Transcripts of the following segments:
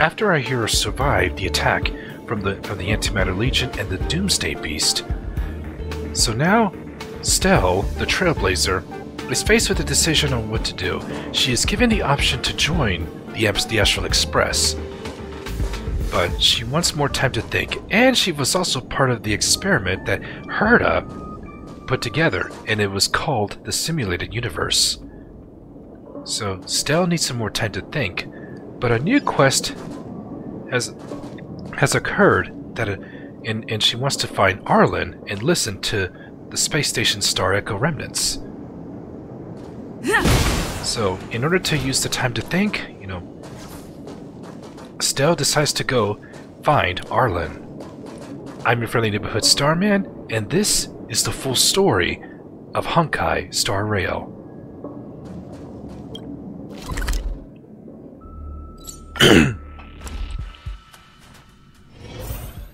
After our heroes survived the attack from the from the Antimatter Legion and the Doomsday Beast. So now, Stelle, the Trailblazer, is faced with a decision on what to do. She is given the option to join the, the Astral Express, but she wants more time to think, and she was also part of the experiment that Herta put together, and it was called the Simulated Universe. So Stelle needs some more time to think, but a new quest has has occurred that a, and, and she wants to find Arlan and listen to the space station star echo remnants. So, in order to use the time to think, you know, Stelle decides to go find Arlan. I'm your friendly neighborhood Starman, and this is the full story of Honkai Star Rail.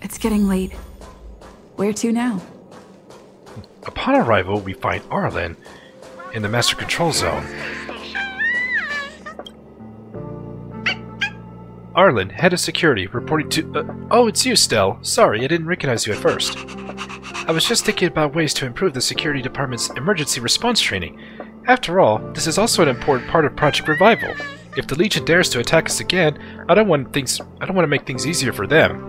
it's getting late. Where to now? Upon arrival, we find Arlan in the Master Control Zone. Arlan, head of security, reporting to. Uh, oh, it's you, Stelle. Sorry, I didn't recognize you at first. I was just thinking about ways to improve the security department's emergency response training. After all, this is also an important part of Project Revival. If the Legion dares to attack us again, I don't want things. I don't want to make things easier for them.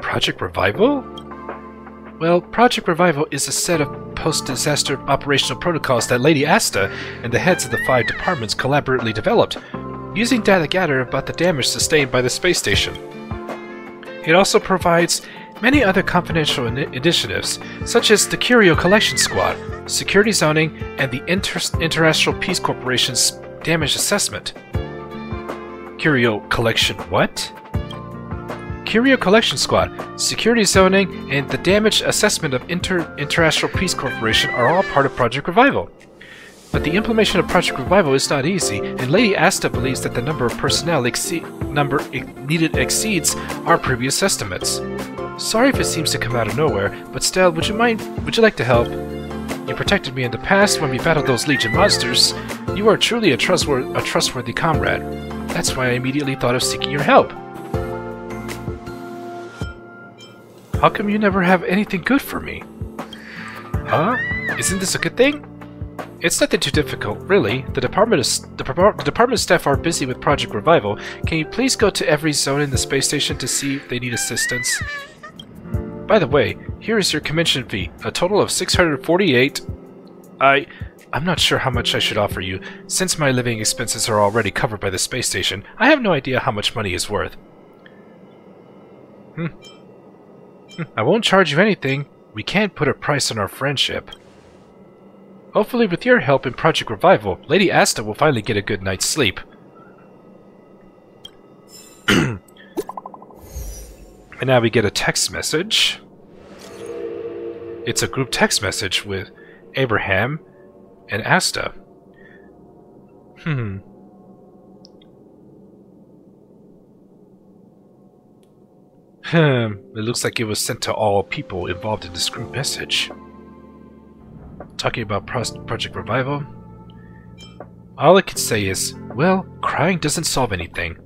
Project Revival? Well, Project Revival is a set of post-disaster operational protocols that Lady Asta and the heads of the five departments collaboratively developed, using data gathered about the damage sustained by the space station. It also provides many other confidential in initiatives, such as the Curio Collection Squad, Security Zoning, and the Inter Interastral Peace Corporation's Damage Assessment. Curio Collection what? Curio Collection Squad, Security Zoning, and the Damage Assessment of Inter Interastral Peace Corporation are all part of Project Revival. But the implementation of Project Revival is not easy, and Lady Asta believes that the number of personnel number needed exceeds our previous estimates. Sorry if it seems to come out of nowhere, but Stelle, would you mind? Would you like to help? You protected me in the past when we battled those Legion monsters. You are truly a trustworthy, a trustworthy comrade. That's why I immediately thought of seeking your help. How come you never have anything good for me? Huh? Isn't this a good thing? It's nothing too difficult, really. The department is, the, the, department staff are busy with Project Revival. Can you please go to every zone in the space station to see if they need assistance? By the way, here is your commission fee, a total of 648. I... I'm not sure how much I should offer you. Since my living expenses are already covered by the space station, I have no idea how much money is worth. Hmm. hmm I won't charge you anything. We can't put a price on our friendship. Hopefully with your help in Project Revival, Lady Asta will finally get a good night's sleep. and now we get a text message. It's a group text message with Abraham and Asta. Hmm. Hmm. It looks like it was sent to all people involved in this group message talking about Project Revival. All I can say is, well, crying doesn't solve anything.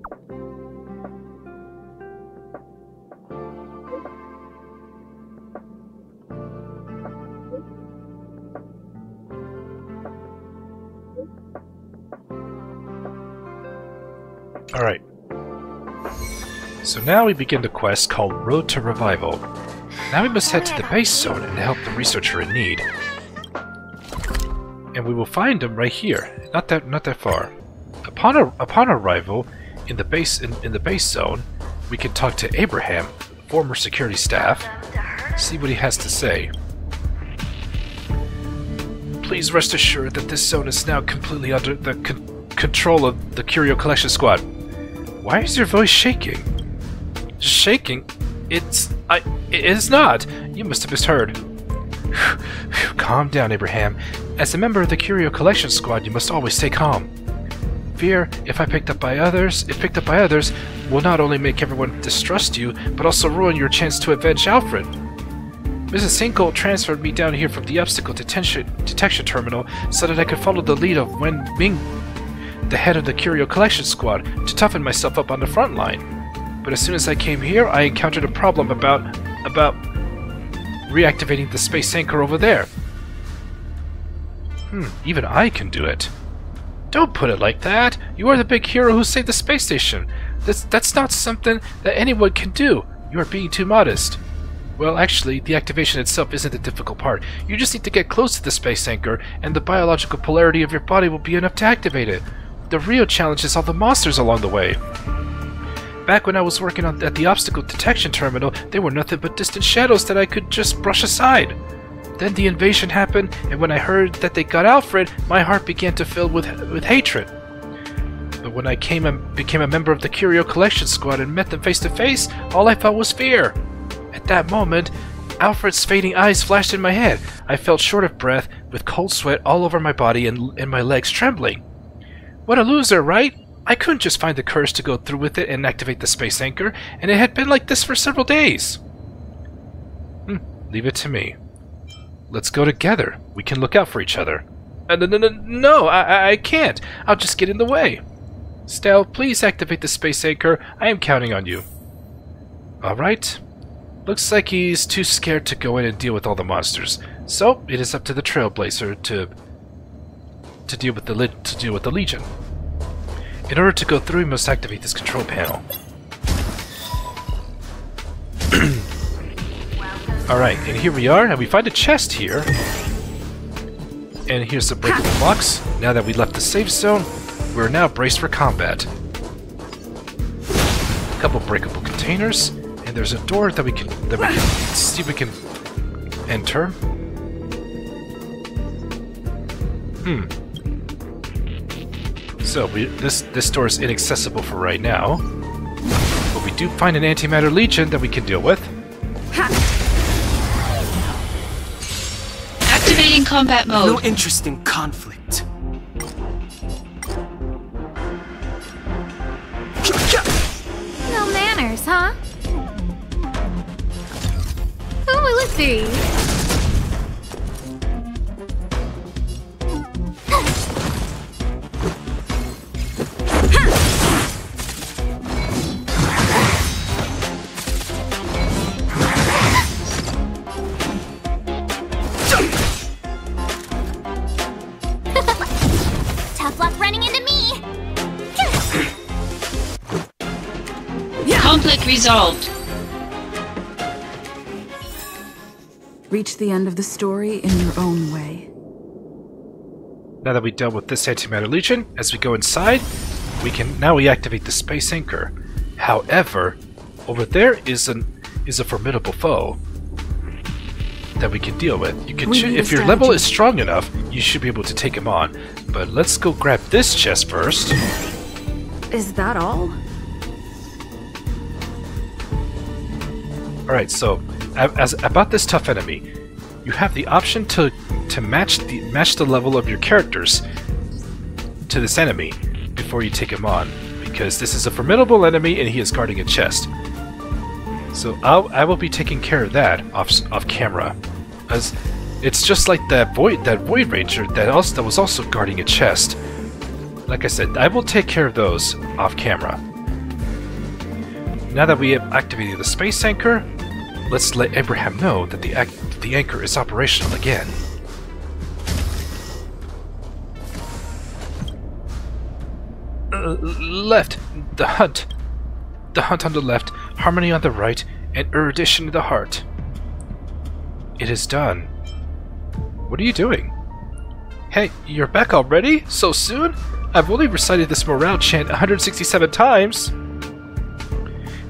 So now we begin the quest called Road to Revival. Now we must head to the base zone and help the researcher in need and we will find them right here, not that not that far. Upon a, upon arrival in the base in, in the base zone, we can talk to Abraham, former security staff, see what he has to say. Please rest assured that this zone is now completely under the con control of the Curio Collection Squad. Why is your voice shaking? Shaking? It's I. It is not. You must have misheard. Calm down, Abraham. As a member of the Curio Collection Squad, you must always stay calm. Fear, if I picked up by others, if picked up by others, will not only make everyone distrust you, but also ruin your chance to avenge Alfred. Mrs. Hinkle transferred me down here from the obstacle detention, detection terminal so that I could follow the lead of Wen Ming. the head of the Curio Collection Squad to toughen myself up on the front line. But as soon as I came here, I encountered a problem about... about... reactivating the space anchor over there. Hmm, even I can do it. Don't put it like that! You are the big hero who saved the space station! That's, that's not something that anyone can do! You are being too modest. Well, actually, the activation itself isn't the difficult part. You just need to get close to the space anchor, and the biological polarity of your body will be enough to activate it. The real challenge is all the monsters along the way. Back when I was working on, at the obstacle detection terminal, they were nothing but distant shadows that I could just brush aside. Then the invasion happened, and when I heard that they got Alfred, my heart began to fill with, with hatred. But when I came and became a member of the Curio Collection Squad and met them face to face, all I felt was fear. At that moment, Alfred's fading eyes flashed in my head. I felt short of breath, with cold sweat all over my body and, and my legs trembling. What a loser, right? I couldn't just find the courage to go through with it and activate the space anchor, and it had been like this for several days. Hmm, leave it to me. Let's go together. We can look out for each other. Uh, no, no, no, no I, I can't. I'll just get in the way. Stelle, please activate the space anchor. I am counting on you. Alright. Looks like he's too scared to go in and deal with all the monsters. So, it is up to the Trailblazer to to deal with the lid to deal with the Legion. In order to go through, we must activate this control panel. Alright, and here we are, and we find a chest here. And here's the breakable box. Now that we left the safe zone, we're now braced for combat. A couple breakable containers, and there's a door that we can that we can see we can enter. Hmm. So we, this this door is inaccessible for right now, but we do find an antimatter legion that we can deal with. Activating combat mode. No interest in conflict. Resolved. Reach the end of the story in your own way. Now that we've dealt with this antimatter legion, as we go inside, we can now we activate the space anchor. However, over there is an is a formidable foe that we can deal with. You can We choo- if your level is strong enough, you should be able to take him on. But let's go grab this chest first. Is that all? All right, so as about this tough enemy, you have the option to to match the match the level of your characters to this enemy before you take him on, because this is a formidable enemy and he is guarding a chest. So I'll, I will be taking care of that off off camera, as it's just like that void that void ranger that also that was also guarding a chest. Like I said, I will take care of those off camera. Now that we have activated the space anchor, let's let Abraham know that the the anchor is operational again. Uh, left, the hunt. The hunt on the left, harmony on the right, and erudition in the heart. It is done. What are you doing? Hey, you're back already? So soon? I've only recited this morale chant 167 times.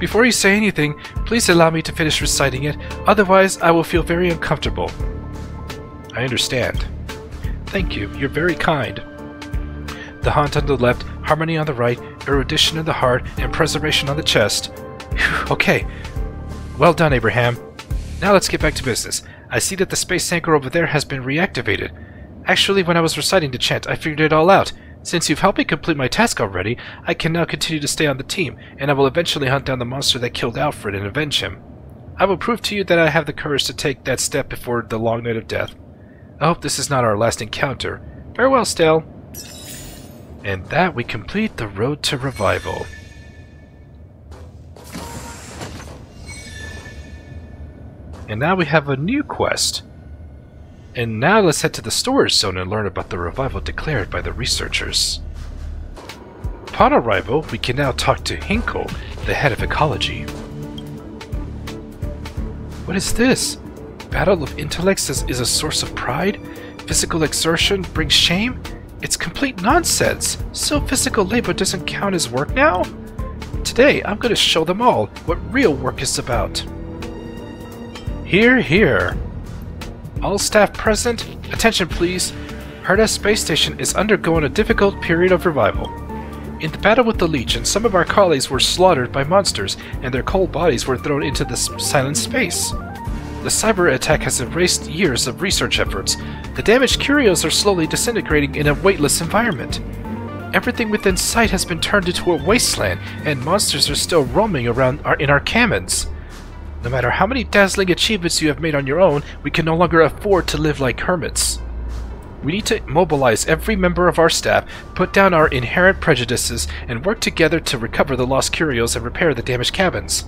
Before you say anything, please allow me to finish reciting it, otherwise I will feel very uncomfortable. I understand. Thank you, you're very kind. The haunt on the left, harmony on the right, erudition in the heart, and preservation on the chest. Phew, okay. Well done, Abraham. Now let's get back to business. I see that the space anchor over there has been reactivated. Actually, when I was reciting the chant, I figured it all out. Since you've helped me complete my task already, I can now continue to stay on the team, and I will eventually hunt down the monster that killed Alfred and avenge him. I will prove to you that I have the courage to take that step before the long night of death. I hope this is not our last encounter. Farewell, Stale. And that we complete the road to revival. And now we have a new quest. And now let's head to the storage zone and learn about the revival declared by the researchers. Upon arrival, we can now talk to Hinkle, the head of ecology. What is this? Battle of intellects is, is a source of pride? Physical exertion brings shame? It's complete nonsense! So physical labor doesn't count as work now? Today, I'm going to show them all what real work is about. Here, here. All staff present, attention please. Herta Space Station is undergoing a difficult period of revival. In the battle with the Legion, some of our colleagues were slaughtered by monsters, and their cold bodies were thrown into the silent space. The cyber attack has erased years of research efforts. The damaged curios are slowly disintegrating in a weightless environment. Everything within sight has been turned into a wasteland, and monsters are still roaming around our, in our cannons. No matter how many dazzling achievements you have made on your own, we can no longer afford to live like hermits. We need to mobilize every member of our staff, put down our inherent prejudices, and work together to recover the lost curios and repair the damaged cabins.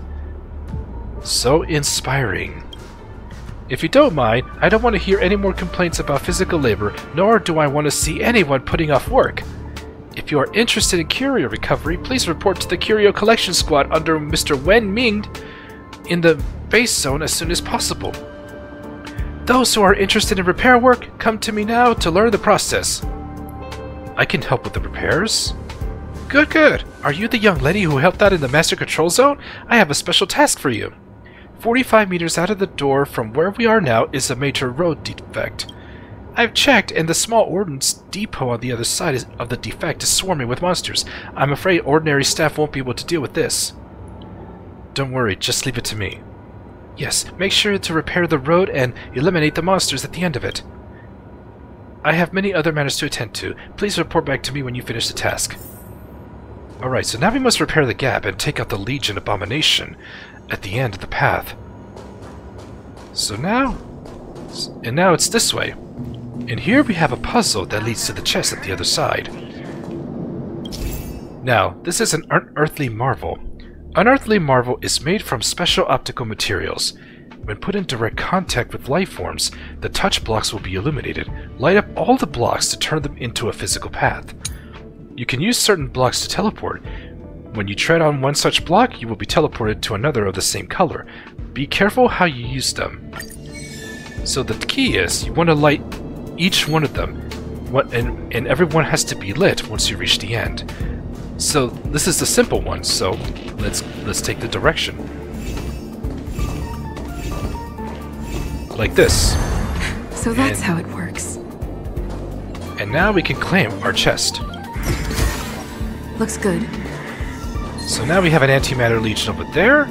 So inspiring. If you don't mind, I don't want to hear any more complaints about physical labor, nor do I want to see anyone putting off work. If you are interested in curio recovery, please report to the Curio Collection Squad under Mr. Wen Ming in the base zone as soon as possible. Those who are interested in repair work, come to me now to learn the process. I can help with the repairs. Good, good. Are you the young lady who helped out in the Master Control Zone? I have a special task for you. 45 meters out of the door from where we are now is a major road defect. I've checked, and the small ordnance depot on the other side of the defect is swarming with monsters. I'm afraid ordinary staff won't be able to deal with this. Don't worry, just leave it to me. Yes, make sure to repair the road and eliminate the monsters at the end of it. I have many other matters to attend to. Please report back to me when you finish the task. Alright, so now we must repair the gap and take out the Legion Abomination at the end of the path. So now... And now it's this way. And here we have a puzzle that leads to the chest at the other side. Now, this is an unearthly marvel. Unearthly marvel is made from special optical materials. When put in direct contact with life forms, the touch blocks will be illuminated. Light up all the blocks to turn them into a physical path. You can use certain blocks to teleport. When you tread on one such block, you will be teleported to another of the same color. Be careful how you use them. So the key is, you want to light each one of them, and everyone has to be lit once you reach the end. So this is the simple one, so let's let's take the direction. Like this. So that's And- how it works. And now we can claim our chest. Looks good. So now we have an antimatter legion over there.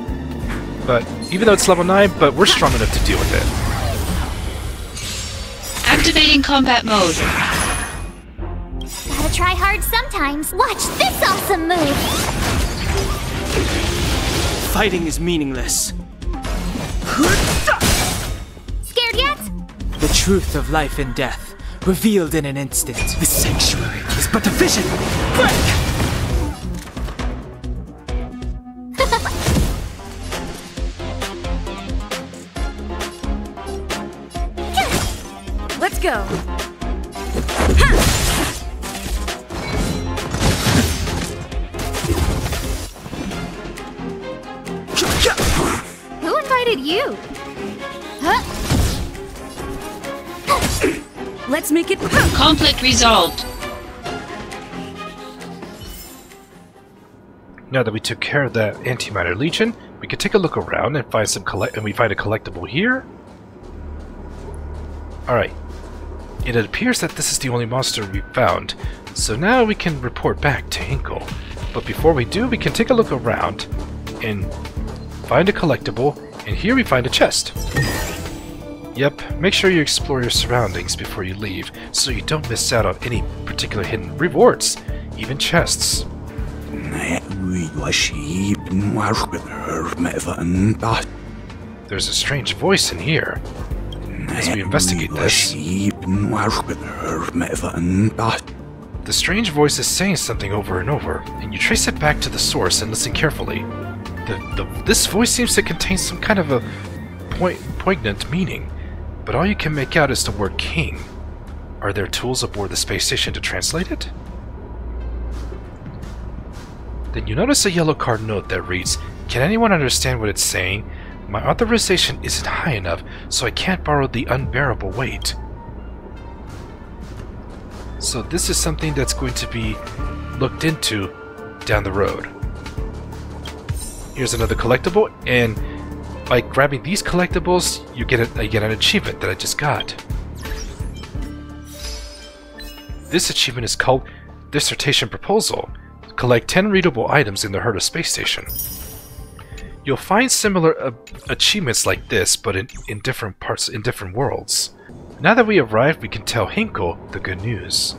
But even though it's level 9, but we're strong enough to deal with it. Activating combat mode. Gotta try hard sometimes. Watch this awesome move. Fighting is meaningless. Scared yet? The truth of life and death, revealed in an instant. The sanctuary is but a vision. Break! Resolved. Now that we took care of that antimatter legion, we can take a look around and find some collect and we find a collectible here. Alright. It appears that this is the only monster we found, so now we can report back to Hinkle. But before we do, we can take a look around and find a collectible, and here we find a chest. Yep, make sure you explore your surroundings before you leave, so you don't miss out on any particular hidden rewards, even chests. There's a strange voice in here. As we investigate this, The strange voice is saying something over and over, and you trace it back to the source and listen carefully. The, the, this voice seems to contain some kind of a point, poignant meaning, but all you can make out is the word king. Are there tools aboard the space station to translate it? Then you notice a yellow card note that reads, Can anyone understand what it's saying? My authorization isn't high enough, so I can't borrow the unbearable weight. So this is something that's going to be looked into down the road. Here's another collectible, and by grabbing these collectibles, you get a, you get an achievement that I just got. This achievement is called Dissertation Proposal. Collect 10 readable items in the Herta space station. You'll find similar uh, achievements like this, but in, in different parts, in different worlds. Now that we arrived, we can tell Hinkle the good news.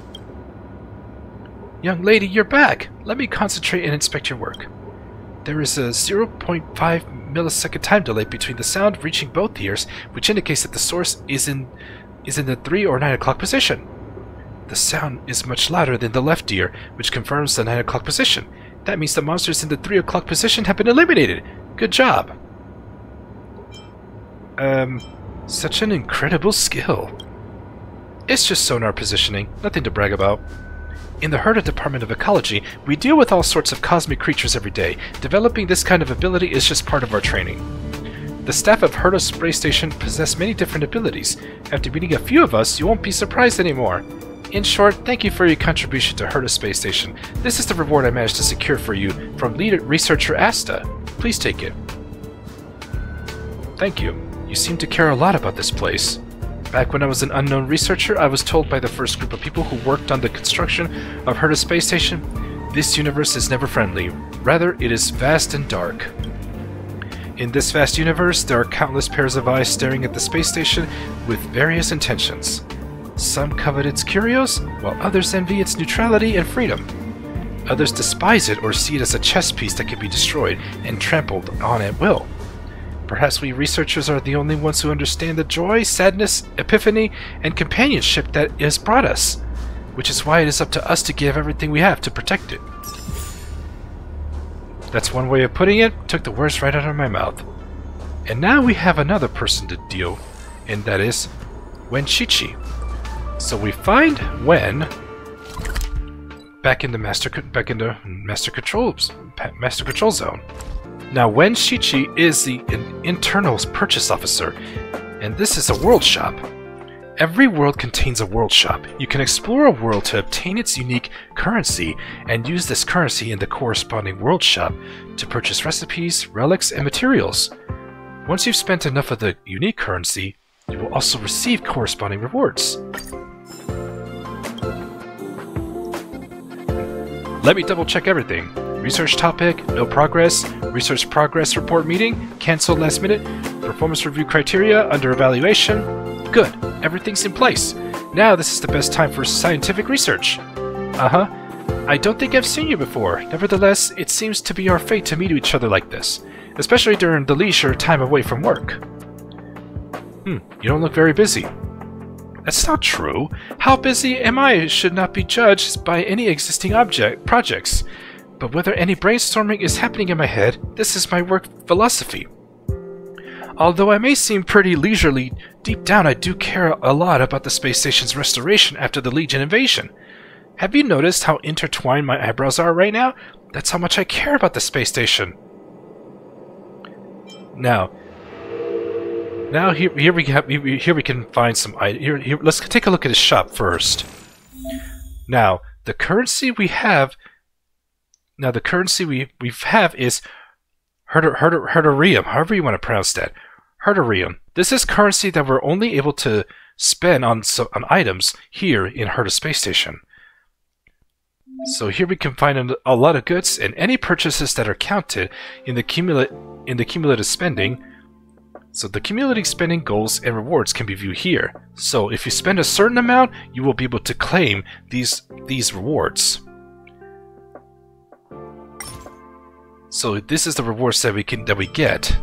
Young lady, you're back! Let me concentrate and inspect your work. There is a 0.5 millisecond time delay between the sound reaching both ears, which indicates that the source is in is in the 3 or 9 o'clock position. The sound is much louder than the left ear, which confirms the 9 o'clock position. That means the monsters in the 3 o'clock position have been eliminated. Good job. Um, such an incredible skill. It's just sonar positioning, nothing to brag about. In the Herta Department of Ecology, we deal with all sorts of cosmic creatures every day. Developing this kind of ability is just part of our training. The staff of Herta Space Station possess many different abilities. After meeting a few of us, you won't be surprised anymore. In short, thank you for your contribution to Herta Space Station. This is the reward I managed to secure for you from lead researcher Asta. Please take it. Thank you. You seem to care a lot about this place. Back when I was an unknown researcher, I was told by the first group of people who worked on the construction of Herta Space Station, this universe is never friendly. Rather, it is vast and dark. In this vast universe, there are countless pairs of eyes staring at the space station with various intentions. Some covet its curios, while others envy its neutrality and freedom. Others despise it or see it as a chess piece that can be destroyed and trampled on at will. Perhaps we researchers are the only ones who understand the joy, sadness, epiphany, and companionship that has brought us, which is why it is up to us to give everything we have to protect it. That's one way of putting it, took the words right out of my mouth. And now we have another person to deal, and that is Wen Shichi. So we find Wen back in the master back in the master control master control zone. Now, Wen Shichi is the internal purchase officer, and this is a world shop. Every world contains a world shop. You can explore a world to obtain its unique currency and use this currency in the corresponding world shop to purchase recipes, relics, and materials. Once you've spent enough of the unique currency, you will also receive corresponding rewards. Let me double check everything. Research topic, no progress, research progress report meeting, canceled last minute, performance review criteria under evaluation. Good, everything's in place. Now this is the best time for scientific research. Uh huh. I don't think I've seen you before. Nevertheless, it seems to be our fate to meet each other like this, especially during the leisure time away from work. Hmm, you don't look very busy. That's not true. How busy am I should not be judged by any existing object projects. But whether any brainstorming is happening in my head, this is my work philosophy. Although I may seem pretty leisurely, deep down I do care a lot about the space station's restoration after the Legion invasion. Have you noticed how intertwined my eyebrows are right now? That's how much I care about the space station. Now, now here, here we have here we can find some here, here let's take a look at his shop first. Now, the currency we have now the currency we we have is Herder, Herder, Herderium, however you want to pronounce that. Herderium. This is currency that we're only able to spend on so, on items here in Herta Space Station. So here we can find a, lot of goods, and any purchases that are counted in the cumulative in the cumulative spending so the cumulative spending goals and rewards can be viewed here. So if you spend a certain amount, you will be able to claim these these rewards. So this is the rewards that we can that we get.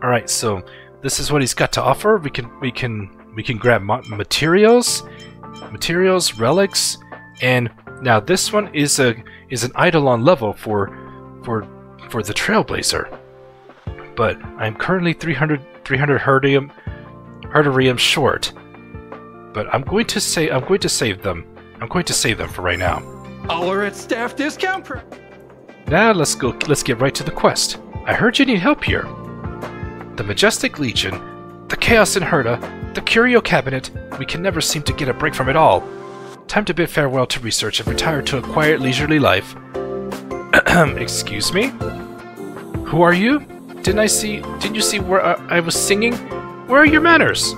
Alright, so this is what he's got to offer. We can we can we can grab materials, materials, relics, and now this one is a is an Eidolon level for for for the Trailblazer. But I'm currently 300 300 herdium herdium short. But I'm going to say I'm going to save them. I'm going to save them for right now. Our at staff discount. Now let's go. Let's get right to the quest. I heard you need help here. The Majestic Legion, the Chaos in Herta, the Curio Cabinet. We can never seem to get a break from it all. Time to bid farewell to research and retire to a quiet, leisurely life. Excuse me. Who are you? Didn't I see? Didn't you see where uh, I was singing? Where are your manners?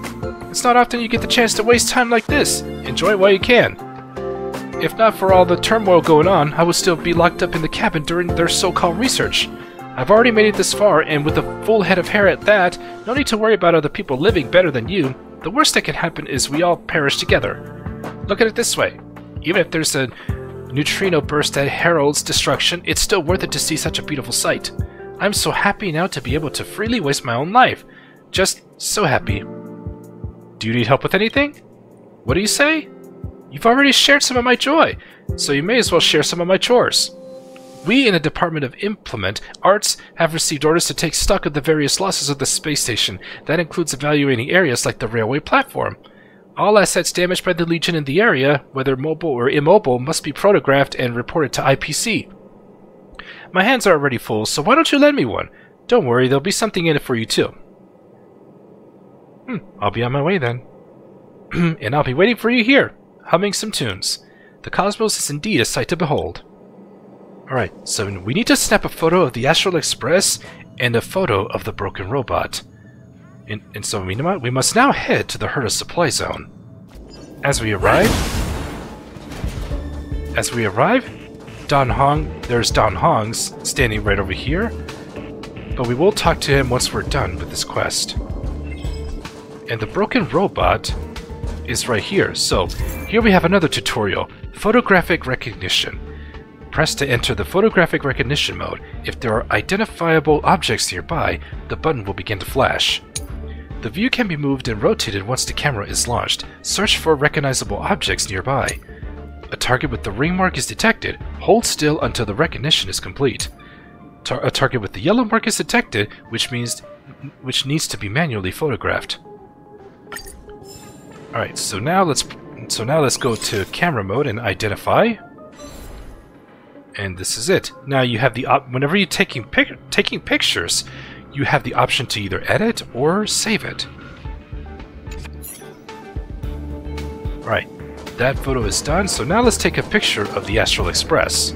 It's not often you get the chance to waste time like this. Enjoy it while you can. If not for all the turmoil going on, I would still be locked up in the cabin during their so-called research. I've already made it this far, and with a full head of hair at that, no need to worry about other people living better than you. The worst that can happen is we all perish together. Look at it this way. Even if there's a neutrino burst that heralds destruction, it's still worth it to see such a beautiful sight. I'm so happy now to be able to freely waste my own life. Just so happy. Do you need help with anything? What do you say? You've already shared some of my joy, so you may as well share some of my chores. We in the Department of Implement Arts have received orders to take stock of the various losses of the space station. That includes evaluating areas like the railway platform. All assets damaged by the Legion in the area, whether mobile or immobile, must be photographed and reported to IPC. My hands are already full, so why don't you lend me one? Don't worry, there'll be something in it for you too. Hmm, I'll be on my way then. and I'll be waiting for you here, humming some tunes. The cosmos is indeed a sight to behold. Alright, so we need to snap a photo of the Astral Express and a photo of the broken robot. And, and so we, we must now head to the Herta supply zone. As we arrive... As we arrive, Dan Heng... There's Dan Heng's standing right over here. But we will talk to him once we're done with this quest. And the broken robot is right here. So, here we have another tutorial. Photographic recognition. Press to enter the photographic recognition mode. If there are identifiable objects nearby, the button will begin to flash. The view can be moved and rotated once the camera is launched. Search for recognizable objects nearby. A target with the ring mark is detected. Hold still until the recognition is complete. Tar a target with the yellow mark is detected, which means which needs to be manually photographed. Alright, so now let's so now let's go to camera mode and identify. And this is it. Now you have the op whenever you're taking pic taking pictures, you have the option to either edit or save it. Right, that photo is done, so now let's take a picture of the Astral Express.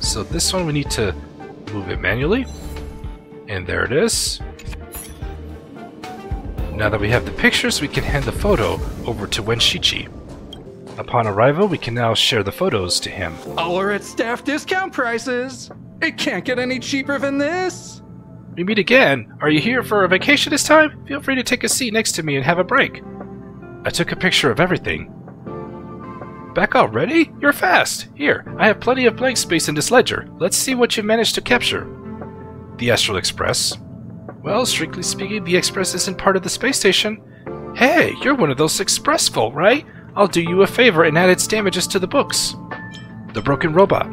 So this one we need to move it manually. And there it is. Now that we have the pictures, we can hand the photo over to Wenshichi. Upon arrival, we can now share the photos to him. Our at staff discount prices. It can't get any cheaper than this. We meet again. Are you here for a vacation this time? Feel free to take a seat next to me and have a break. I took a picture of everything. Back already? You're fast. Here, I have plenty of blank space in this ledger. Let's see what you managed to capture. The Astral Express. Well, strictly speaking, the Express isn't part of the space station. Hey, you're one of those Express folk, right? I'll do you a favor and add its damages to the books. The Broken Robot.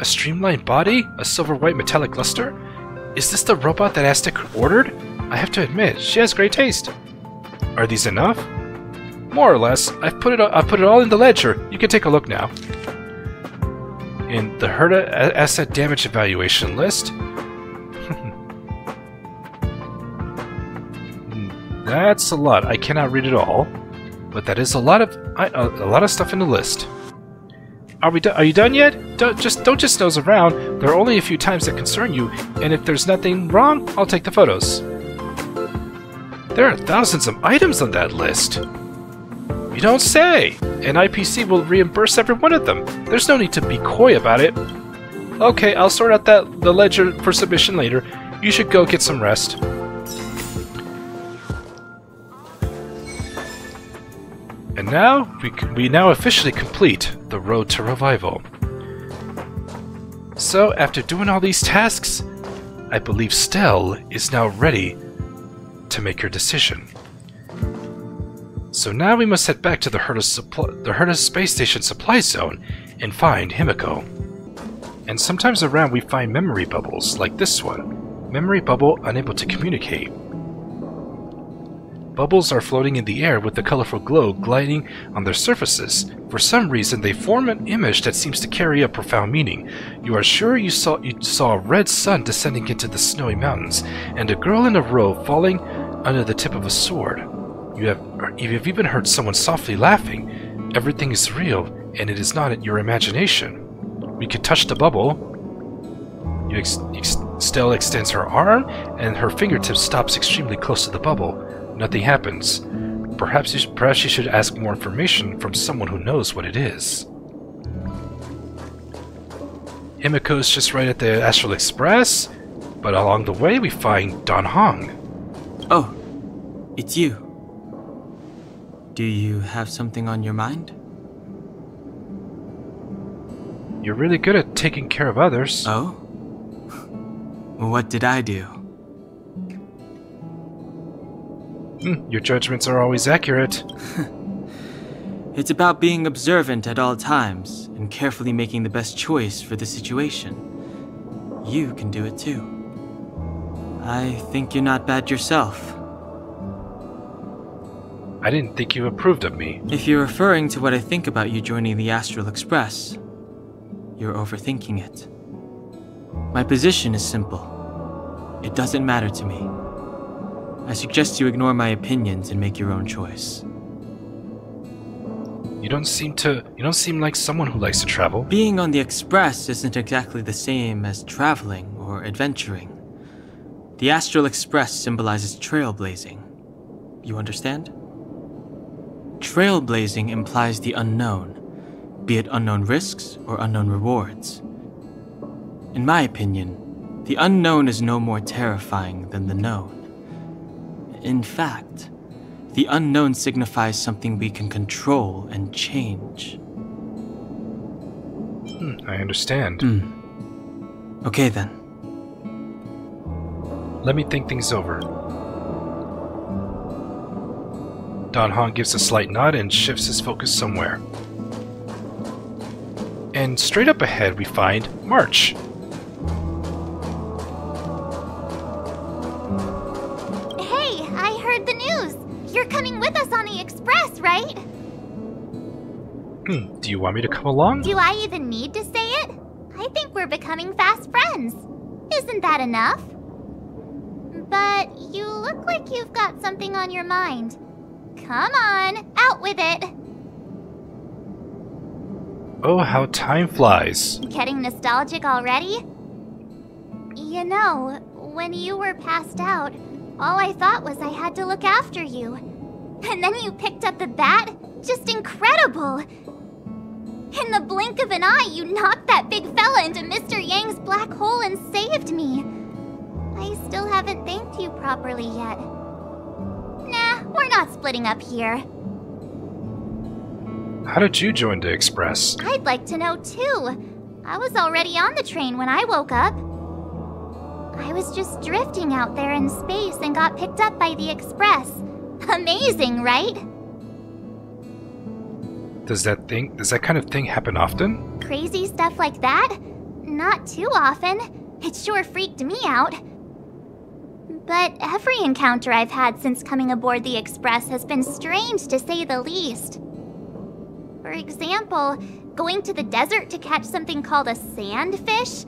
A streamlined body? A silver white metallic luster? Is this the robot that Asta ordered? I have to admit, she has great taste. Are these enough? More or less. I've put it I've put it all in the ledger. You can take a look now. In the Herta asset damage evaluation list. That's a lot. I cannot read it all, but that is a lot of a, a lot of stuff in the list. Are we done? Are you done yet? Don't just don't just nose around. There are only a few times that concern you, and if there's nothing wrong, I'll take the photos. There are thousands of items on that list. You don't say! And IPC will reimburse every one of them. There's no need to be coy about it. Okay, I'll sort out that the ledger for submission later. You should go get some rest. And now, we, we now officially complete the road to revival. So, after doing all these tasks, I believe Stelle is now ready to make her decision. So now we must head back to the Herta, the Space Station supply zone and find Himeko. And sometimes around we find memory bubbles, like this one. Memory bubble unable to communicate. Bubbles are floating in the air with a colorful glow gliding on their surfaces. For some reason, they form an image that seems to carry a profound meaning. You are sure you saw you saw a red sun descending into the snowy mountains, and a girl in a robe falling under the tip of a sword. You have you have even heard someone softly laughing. Everything is real, and it is not your imagination. We could touch the bubble. You ex- ex- Stella extends her arm, and her fingertip stops extremely close to the bubble. Nothing happens. Perhaps you, perhaps you should ask more information from someone who knows what it is. Himeko's just right at the Astral Express, but along the way we find Dan Heng. Oh, it's you. Do you have something on your mind? You're really good at taking care of others. Oh? What did I do? Hmm, your judgments are always accurate. It's about being observant at all times and carefully making the best choice for the situation. You can do it too. I think you're not bad yourself. I didn't think you approved of me. If you're referring to what I think about you joining the Astral Express, you're overthinking it. My position is simple. It doesn't matter to me. I suggest you ignore my opinions and make your own choice. You don't seem to. You don't seem like someone who likes to travel. Being on the Express isn't exactly the same as traveling or adventuring. The Astral Express symbolizes trailblazing. You understand? Trailblazing implies the unknown, be it unknown risks or unknown rewards. In my opinion, the unknown is no more terrifying than the known. In fact, the unknown signifies something we can control and change. Hmm, I understand. Okay then. Let me think things over. Dan Heng gives a slight nod and shifts his focus somewhere. And straight up ahead, we find March. You want me to come along? Do I even need to say it? I think we're becoming fast friends. Isn't that enough? But you look like you've got something on your mind. Come on, out with it. Oh, how time flies. Getting nostalgic already? You know, when you were passed out, all I thought was I had to look after you. And then you picked up the bat? Just incredible! In the blink of an eye, you knocked that big fella into Mr. Yang's black hole and saved me. I still haven't thanked you properly yet. Nah, we're not splitting up here. How did you join the Express? I'd like to know too. I was already on the train when I woke up. I was just drifting out there in space and got picked up by the Express. Amazing, right? Does that thing, does that kind of thing happen often? Crazy stuff like that? Not too often. It sure freaked me out. But every encounter I've had since coming aboard the Express has been strange to say the least. For example, going to the desert to catch something called a sandfish,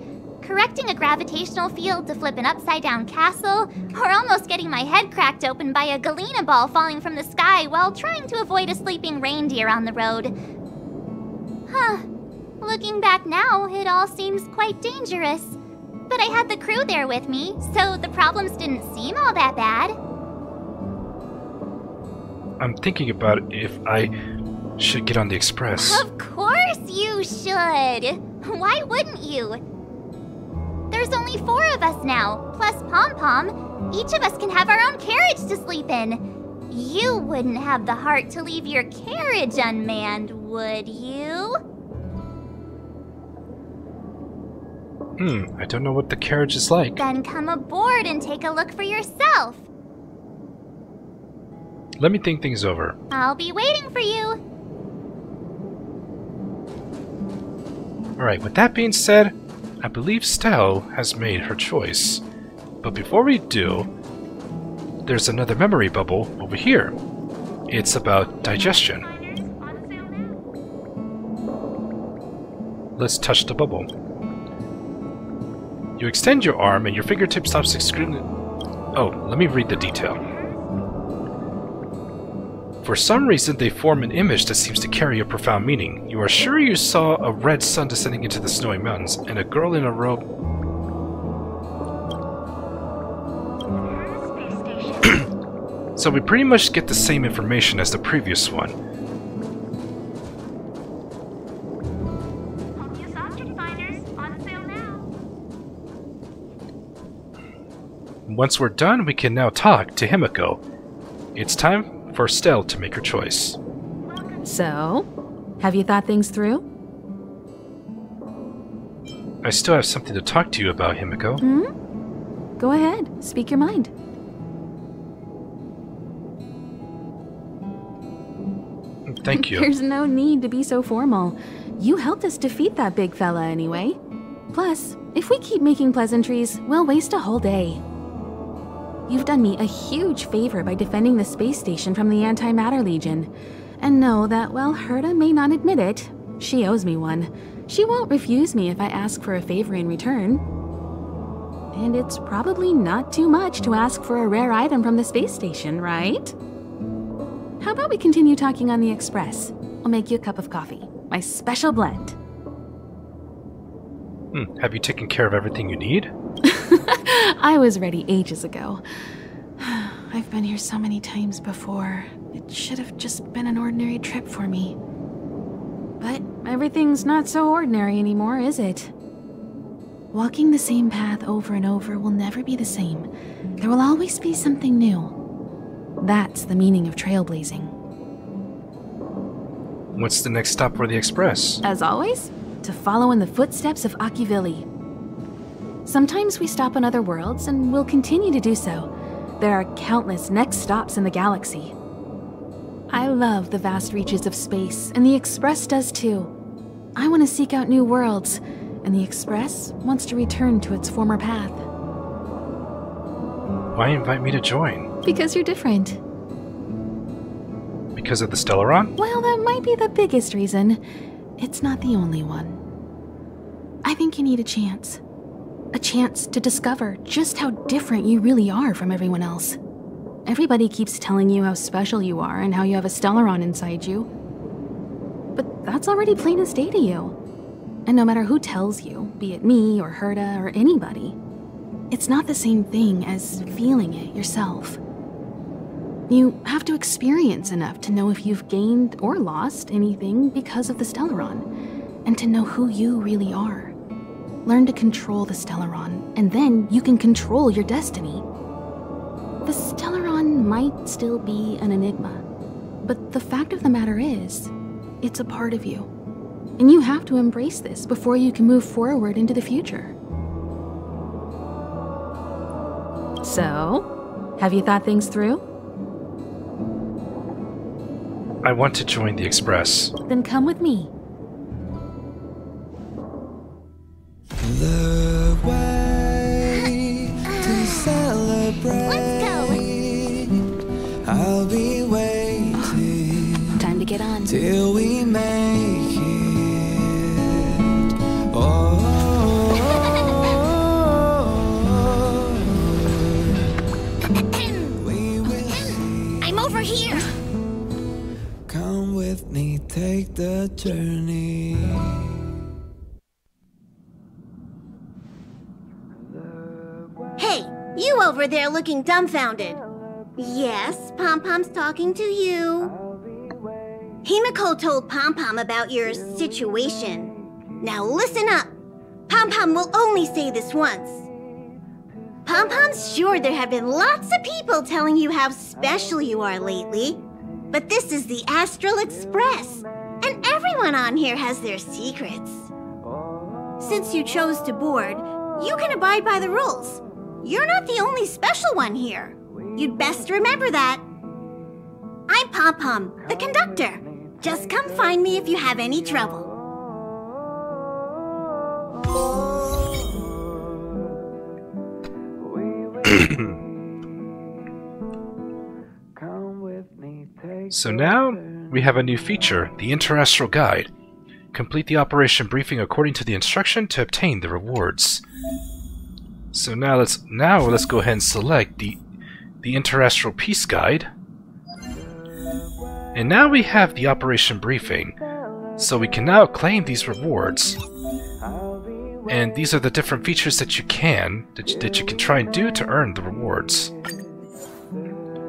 correcting a gravitational field to flip an upside down castle, or almost getting my head cracked open by a galena ball falling from the sky while trying to avoid a sleeping reindeer on the road. Huh. Looking back now, it all seems quite dangerous. But I had the crew there with me, so the problems didn't seem all that bad. I'm thinking about if I should get on the Express. Of course you should! Why wouldn't you? There's only four of us now, plus Pom Pom. Each of us can have our own carriage to sleep in. You wouldn't have the heart to leave your carriage unmanned, would you? Hmm, I don't know what the carriage is like. Then come aboard and take a look for yourself. Let me think things over. I'll be waiting for you. Alright, with that being said, I believe Stelle has made her choice. But before we do, there's another memory bubble over here. It's about digestion. Let's touch the bubble. You extend your arm and your fingertip stops excreting... Oh, let me read the detail. For some reason, they form an image that seems to carry a profound meaning. You are sure you saw a red sun descending into the snowy mountains, and a girl in a robe So we pretty much get the same information as the previous one. Once we're done, we can now talk to Himeko. It's time for Stelle to make her choice. So, have you thought things through? I still have something to talk to you about, Himeko. Hmm? Go ahead, speak your mind. Thank you. There's no need to be so formal. You helped us defeat that big fella anyway. Plus, if we keep making pleasantries, we'll waste a whole day. You've done me a huge favor by defending the space station from the Antimatter Legion. And know that while Herta may not admit it, she owes me one. She won't refuse me if I ask for a favor in return. And it's probably not too much to ask for a rare item from the space station, right? How about we continue talking on the express? I'll make you a cup of coffee. My special blend. Hmm, have you taken care of everything you need? I was ready ages ago. I've been here so many times before. It should have just been an ordinary trip for me. But everything's not so ordinary anymore, is it? Walking the same path over and over will never be the same. There will always be something new. That's the meaning of trailblazing. What's the next stop for the express? As always, to follow in the footsteps of Akivili. Sometimes we stop on other worlds, and we'll continue to do so. There are countless next stops in the galaxy. I love the vast reaches of space, and the Express does too. I want to seek out new worlds, and the Express wants to return to its former path. Why invite me to join? Because you're different. Because of the Stellaron? Well, that might be the biggest reason. It's not the only one. I think you need a chance. A chance to discover just how different you really are from everyone else. Everybody keeps telling you how special you are and how you have a Stellaron inside you. But that's already plain as day to you. And no matter who tells you, be it me or Herta or anybody, it's not the same thing as feeling it yourself. You have to experience enough to know if you've gained or lost anything because of the Stellaron, and to know who you really are. Learn to control the Stellaron, and then you can control your destiny. The Stellaron might still be an enigma, but the fact of the matter is, it's a part of you. And you have to embrace this before you can move forward into the future. So, have you thought things through? I want to join the Express. Then come with me. The way to celebrate. Let's go. I'll be waiting Time to get on. till we make it. Oh, we will see. I'm over here. Come with me, take the journey. Over there looking dumbfounded. Yes, Pom Pom's talking to you. Himeko told Pom Pom about your situation. Now listen up. Pom Pom will only say this once. Pom Pom's sure there have been lots of people telling you how special you are lately. But this is the Astral Express, and everyone on here has their secrets. Since you chose to board, you can abide by the rules. You're not the only special one here. You'd best remember that. I'm Pom Pom, the conductor. Just come find me if you have any trouble. So now we have a new feature, the Interastral Guide. Complete the operation briefing according to the instruction to obtain the rewards. So now let's now let's go ahead and select the the Interastral Peace Guide. And now we have the operation briefing. So we can now claim these rewards. And these are the different features that you can that you, that you can try and do to earn the rewards.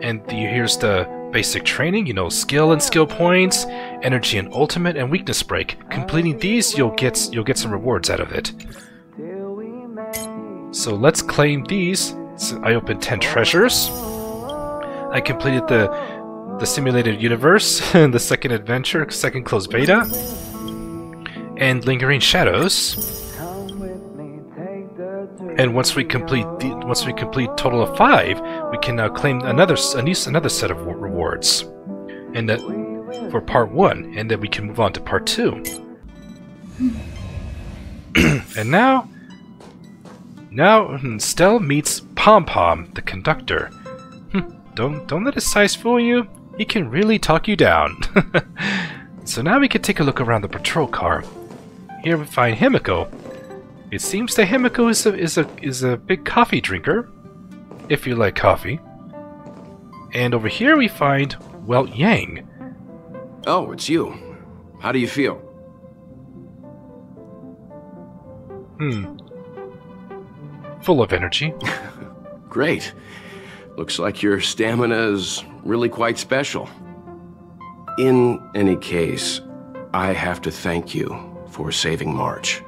And the, here's the basic training, you know, skill and skill points, energy and ultimate, and weakness break. Completing these, you'll get you'll get some rewards out of it. So let's claim these. So I opened 10 treasures. I completed the the simulated universe, the second adventure, second closed beta, and lingering shadows. And once we complete the, once we complete total of five, we can now claim another a new, another set of rewards, and that for part one, and then we can move on to part two. and now, now hmm, Stelle meets Pom Pom, the conductor. Hmm, don't don't let his size fool you. He can really talk you down. so now we can take a look around the patrol car. Here we find Himeko, it seems that Himeko is a, is a is a big coffee drinker, if you like coffee. And over here we find Welt Yang. Oh, it's you. How do you feel? Hmm. Full of energy. Great. Looks like your stamina is really quite special. In any case, I have to thank you for saving March.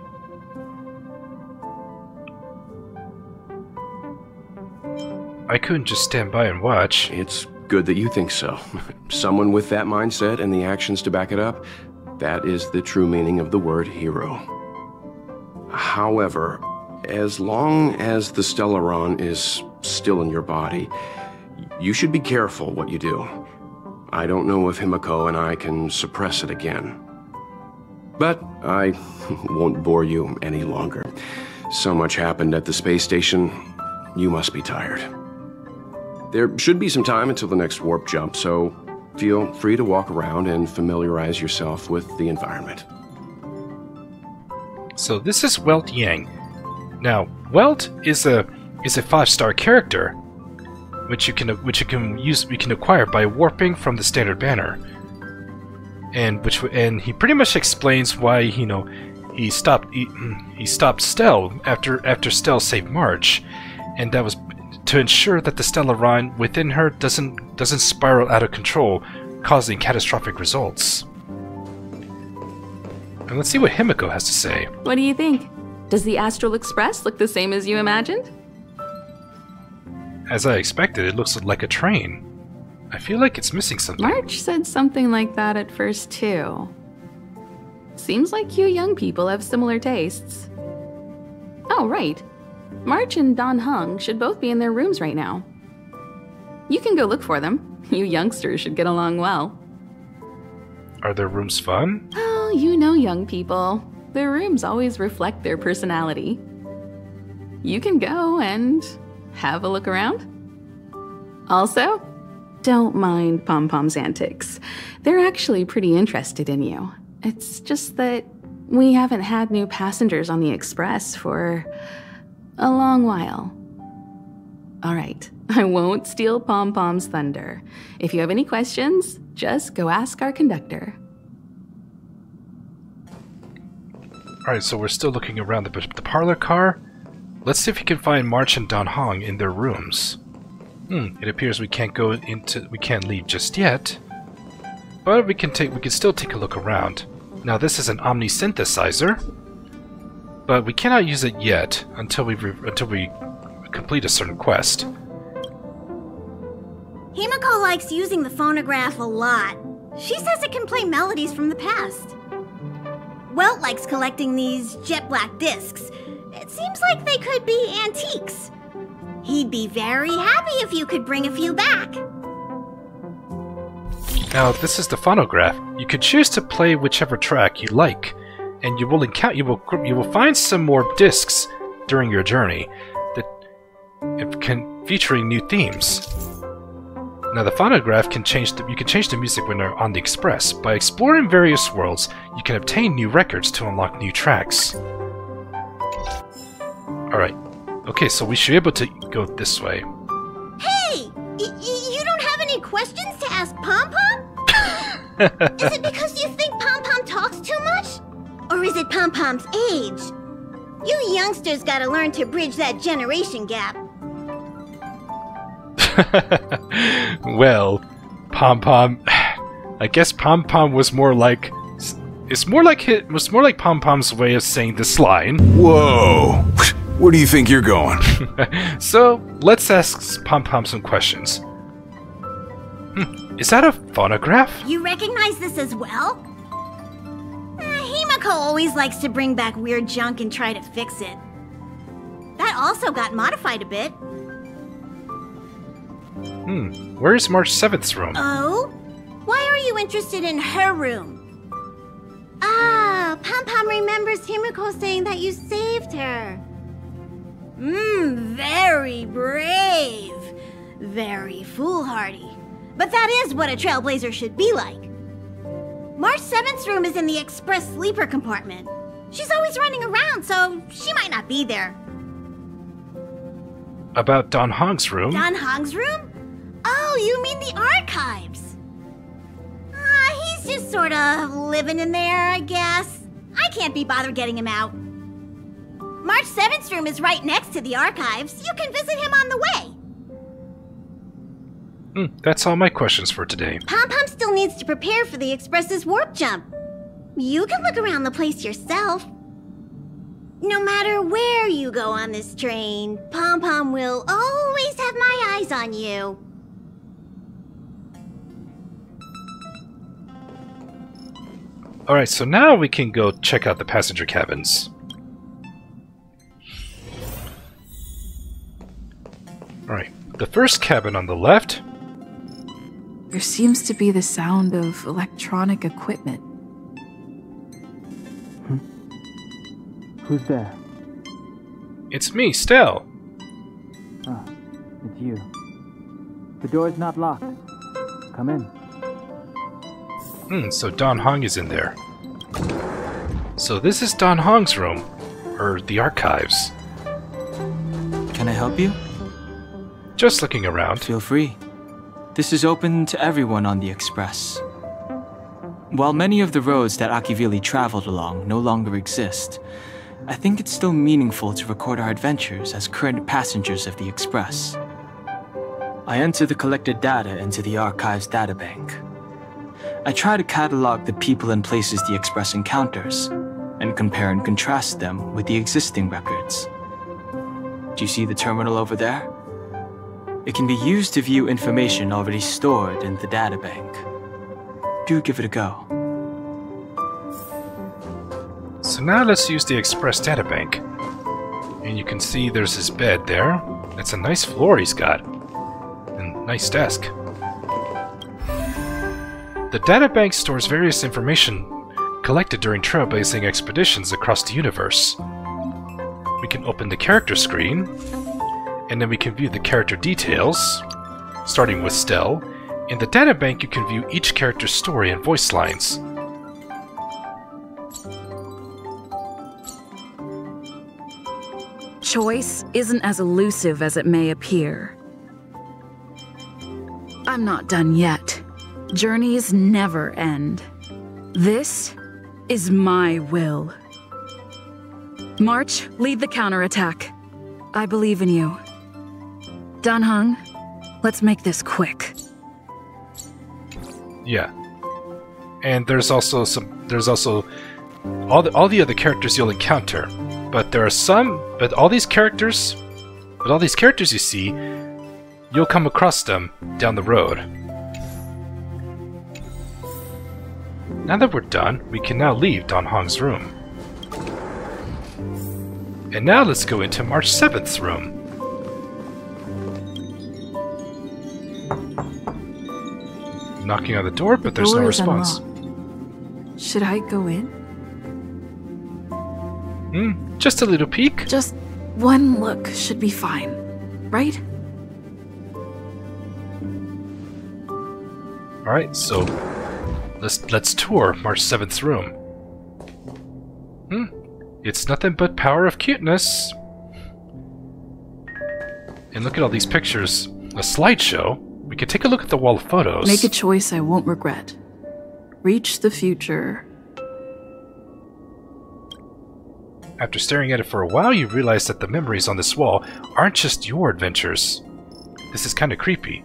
I couldn't just stand by and watch. It's good that you think so. Someone with that mindset and the actions to back it up, that is the true meaning of the word hero. However, as long as the Stellaron is still in your body, you should be careful what you do. I don't know if Himeko and I can suppress it again. But I won't bore you any longer. So much happened at the space station, you must be tired. There should be some time until the next warp jump, so feel free to walk around and familiarize yourself with the environment. So this is Welt Yang. Now, Welt is a is a five-star character, which you can which you can use we can acquire by warping from the standard banner. And which and he pretty much explains why you know he stopped he, he stopped Stelle after after Stelle saved March, and that was to ensure that the Stellaron within her doesn't doesn't spiral out of control, causing catastrophic results. And let's see what Himeko has to say. What do you think? Does the Astral Express look the same as you imagined? As I expected, it looks like a train. I feel like it's missing something. March said something like that at first, too. Seems like you young people have similar tastes. Oh, right. March and Dan Heng should both be in their rooms right now. You can go look for them. You youngsters should get along well. Are their rooms fun? Oh, you know young people. Their rooms always reflect their personality. You can go and have a look around. Also, don't mind Pom Pom's antics. They're actually pretty interested in you. It's just that we haven't had new passengers on the Express for a long while. All right, I won't steal Pom Pom's thunder. If you have any questions, just go ask our conductor. Alright, so we're still looking around the, the parlor car. Let's see if we can find March and Dan Heng in their rooms. Hmm, it appears we can't go into we can't leave just yet. But we can take we can still take a look around. Now this is an omni synthesizer. But we cannot use it yet until we until we complete a certain quest. Himeko likes using the phonograph a lot. She says it can play melodies from the past. Welt likes collecting these jet black discs. It seems like they could be antiques. He'd be very happy if you could bring a few back. Now, this is the phonograph. You can choose to play whichever track you like, and you will encounter you will you will find some more discs during your journey that can featuring new themes. Now, the phonograph can change the you can change the music when you're on the express. By exploring various worlds, you can obtain new records to unlock new tracks. All right. Okay, so we should be able to go this way. Hey! You don't have any questions to ask Pom Pom? is it because you think Pom Pom talks too much? Or is it Pom Pom's age? You youngsters gotta learn to bridge that generation gap. well, Pom Pom. I guess Pom Pom was more like. It's more like it was more like Pom Pom's way of saying this line. Whoa! Where do you think you're going? So let's ask Pom Pom some questions. Hmm, is that a phonograph? You recognize this as well? Eh, Himeko always likes to bring back weird junk and try to fix it. That also got modified a bit. Hmm, where's March 7th's room? Oh? Why are you interested in her room? Ah, Pom Pom remembers Himeko saying that you saved her. Mmm, very brave. Very foolhardy. But that is what a trailblazer should be like. March 7th's room is in the express sleeper compartment. She's always running around, so she might not be there. About Dan Heng's room? Dan Heng's room? Oh, you mean the archives? Ah, he's just sort of living in there, I guess. I can't be bothered getting him out. March 7th's room is right next to the archives. You can visit him on the way. Hmm, that's all my questions for today. Pom Pom still needs to prepare for the Express's warp jump. You can look around the place yourself. No matter where you go on this train, Pom Pom will always have my eyes on you. Alright, so now we can go check out the passenger cabins. Alright, the first cabin on the left. There seems to be the sound of electronic equipment. Who's there? It's me, Stelle. Ah, it's you. The door's not locked. Come in. Hmm, so Dan Heng is in there. So this is Dan Heng's room, or the archives. Can I help you? Just looking around. Feel free. This is open to everyone on the Express. While many of the roads that Akivili traveled along no longer exist, I think it's still meaningful to record our adventures as current passengers of the Express. I enter the collected data into the Archives databank. I try to catalog the people and places the Express encounters, and compare and contrast them with the existing records. Do you see the terminal over there? It can be used to view information already stored in the databank. Do give it a go. So now let's use the Express databank. And you can see there's his bed there. It's a nice floor he's got. And nice desk. The databank stores various information collected during trailblazing expeditions across the universe. We can open the character screen, and then we can view the character details, starting with Stelle. In the databank, you can view each character's story and voice lines. Choice isn't as elusive as it may appear. I'm not done yet. Journeys never end. This is my will. March, lead the counterattack. I believe in you. Dan Heng, let's make this quick. Yeah. And there's also some there's also all the all the other characters you'll encounter. But there are some but all these characters but all these characters you see, you'll come across them down the road. Now that we're done, we can now leave Dan Heng's room. And now let's go into March 7th's room. knocking on the door, but there's no Door is response. unlocked. Should I go in? Hmm, just a little peek. Just one look should be fine, right? All right, so let's let's tour March 7th room. Hmm, it's nothing but power of cuteness. And look at all these pictures. A slideshow. We could take a look at the wall of photos. Make a choice I won't regret. Reach the future. After staring at it for a while, you realize that the memories on this wall aren't just your adventures. This is kind of creepy.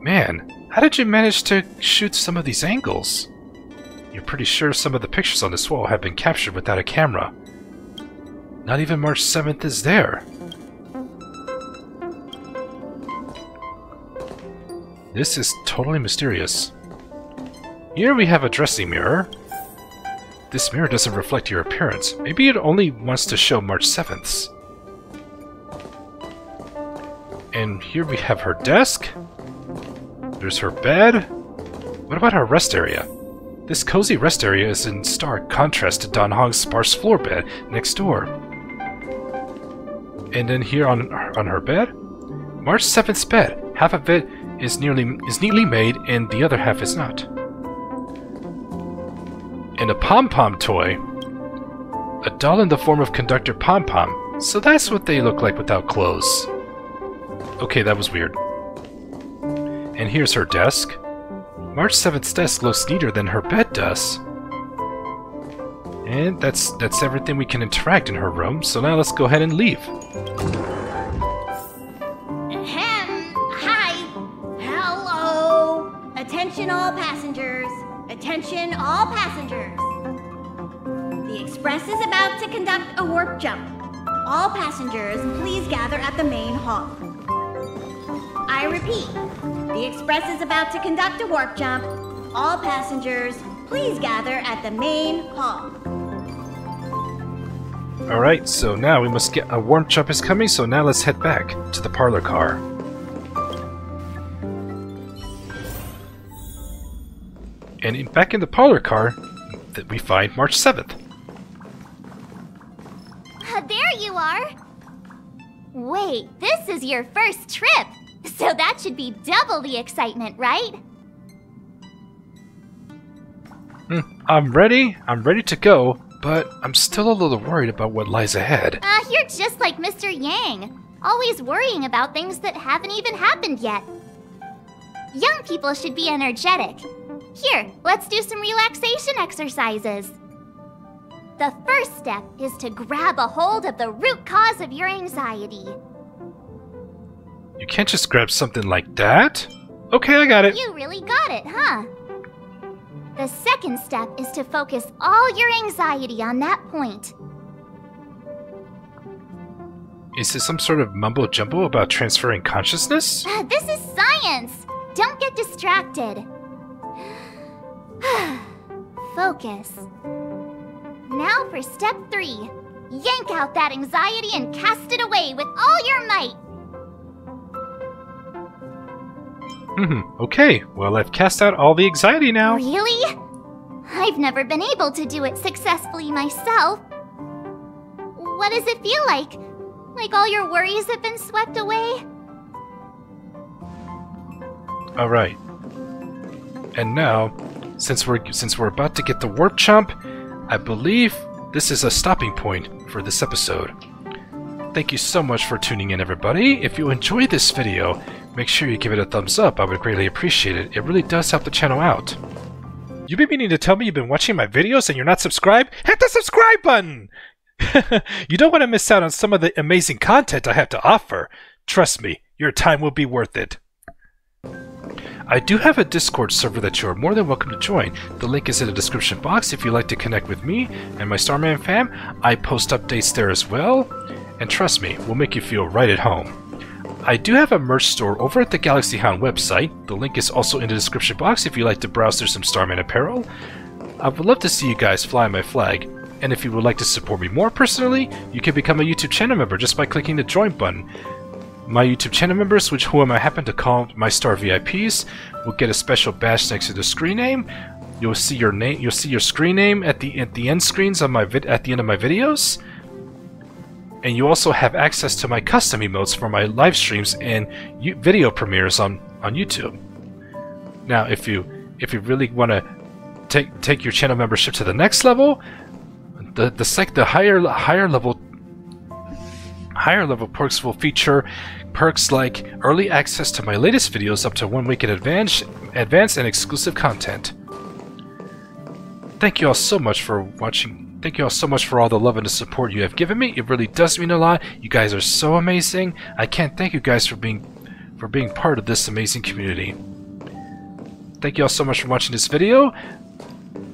Man, how did you manage to shoot some of these angles? You're pretty sure some of the pictures on this wall have been captured without a camera. Not even March 7th is there. This is totally mysterious. Here we have a dressing mirror. This mirror doesn't reflect your appearance. Maybe it only wants to show March 7th's. And here we have her desk. There's her bed. What about her rest area? This cozy rest area is in stark contrast to Dan Heng's sparse floor bed next door. And then here on on her bed, March 7th's bed. Half of it is nearly is neatly made, and the other half is not. And a pom pom toy. A doll in the form of Conductor Pom Pom. So that's what they look like without clothes. Okay, that was weird. And here's her desk. March 7th's desk looks neater than her bed does. And that's that's everything we can interact in her room, so now let's go ahead and leave. Ahem. Hi. Hello. Attention all passengers. Attention all passengers. The express is about to conduct a warp jump. All passengers, please gather at the main hall. I repeat, the express is about to conduct a warp jump. All passengers, please gather at the main hall. Alright, so now we must get a warp jump is coming, so now let's head back to the parlor car. And in, back in the parlor car, that we find March 7th. Uh, there you are. Wait, this is your first trip. So that should be double the excitement, right? Hmm, I'm ready, I'm ready to go, but I'm still a little worried about what lies ahead. Uh, you're just like Mr. Yang, always worrying about things that haven't even happened yet. Young people should be energetic. Here, let's do some relaxation exercises. The first step is to grab a hold of the root cause of your anxiety. You can't just grab something like that. Okay, I got it. You really got it, huh? The second step is to focus all your anxiety on that point. Is this some sort of mumbo jumbo about transferring consciousness? Uh, This is science! Don't get distracted. Focus. Now for step three. Yank out that anxiety and cast it away with all your might. Hmm, okay, well, I've cast out all the anxiety now. Really? I've never been able to do it successfully myself. What does it feel like? Like all your worries have been swept away? All right. And now, since we're since we're about to get the warp jump, I believe this is a stopping point for this episode. Thank you so much for tuning in, everybody. If you enjoyed this video, make sure you give it a thumbs up. I would greatly appreciate it. It really does help the channel out. You've been meaning to tell me you've been watching my videos and you're not subscribed? Hit the subscribe button! you don't want to miss out on some of the amazing content I have to offer. Trust me, your time will be worth it. I do have a Discord server that you are more than welcome to join. The link is in the description box if you'd like to connect with me and my Starman fam. I post updates there as well, and trust me, we'll make you feel right at home. I do have a merch store over at the Galaxy Hound website. The link is also in the description box if you'd like to browse through some Starman apparel. I would love to see you guys fly my flag, and if you would like to support me more personally, you can become a YouTube channel member just by clicking the join button. My YouTube channel members, which whom I happen to call my star VIPs, will get a special badge next to the screen name. You'll see your name. You'll see your screen name at the at the end screens on my vid at the end of my videos. And you also have access to my custom emotes for my live streams and video premieres on on YouTube. Now, if you if you really want to take take your channel membership to the next level, the the sec the higher higher level higher level perks will feature perks like early access to my latest videos up to one week in advance, advance and exclusive content. Thank you all so much for watching. Thank you all so much for all the love and the support you have given me. It really does mean a lot. You guys are so amazing. I can't thank you guys for being for being part of this amazing community. Thank you all so much for watching this video,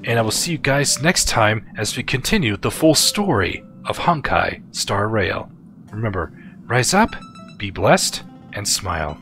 and I will see you guys next time as we continue the full story of Honkai Star Rail. Remember, rise up, be blessed, and smile.